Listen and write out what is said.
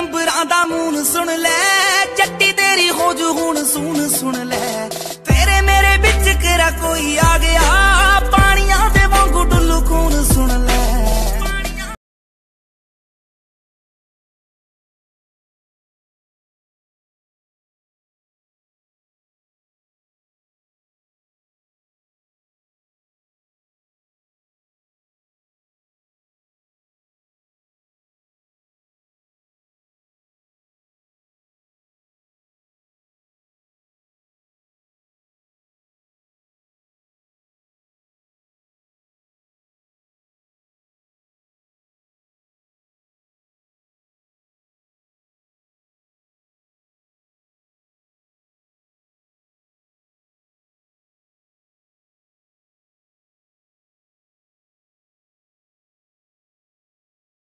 ਅੰਬਰਾਂ ਦਾ moon ਸੁਣ ਲੈ। ਜੱਟੀ ਤੇਰੀ ਹੋ ਜੂ ਹੁਣ ਸੂਨ ਸੁਣ ਲੈ। ਤੇਰੇ ਮੇਰੇ ਵਿੱਚ ਕਿਰਾ ਕੋਈ ਆ